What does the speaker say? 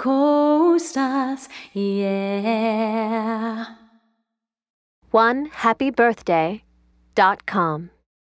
toast us, yeah. One happy birthday dot com.